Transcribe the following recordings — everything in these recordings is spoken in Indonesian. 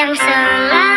yang selalu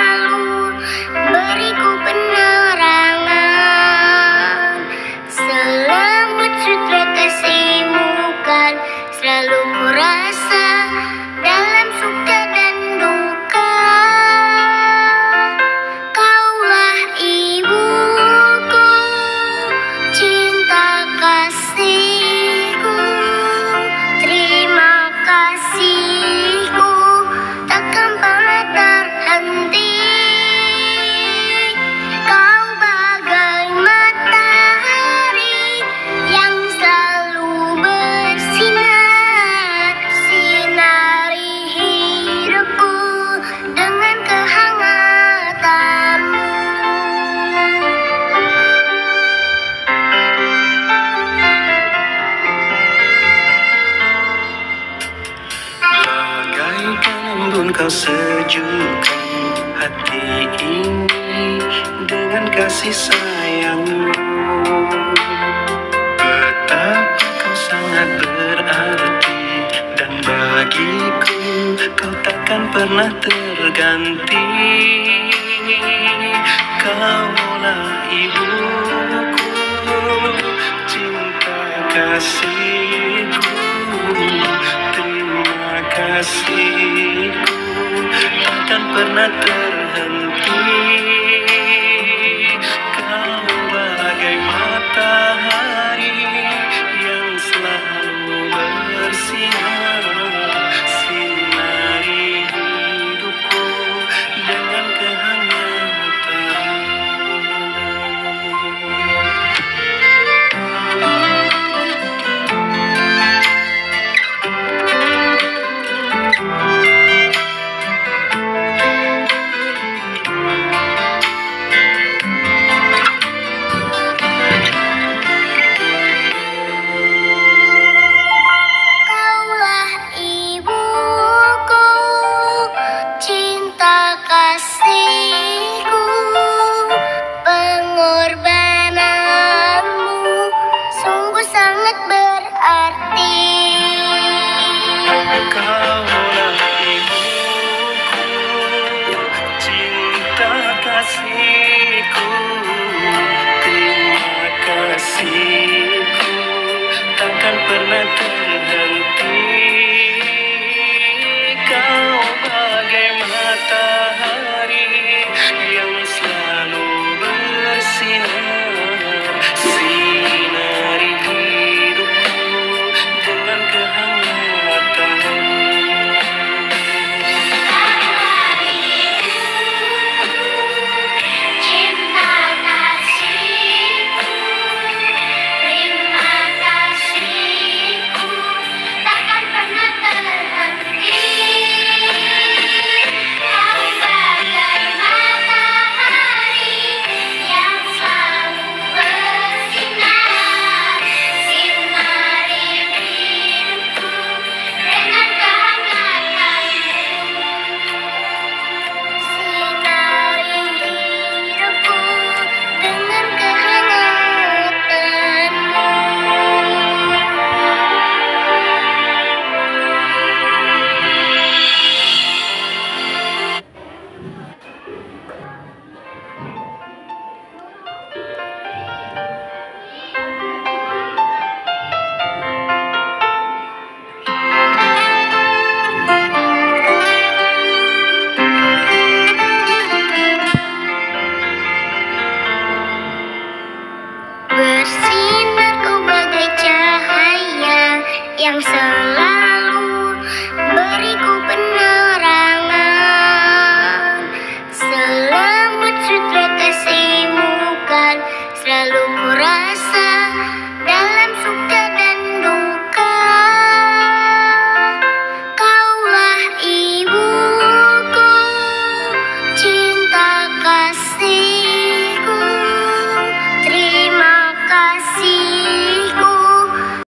kau sejukkan hati ini dengan kasih sayangmu Betapa kau sangat berarti dan bagiku kau takkan pernah terganti. Kaulah ibuku cinta kasihku terima kasih. pernah terhenti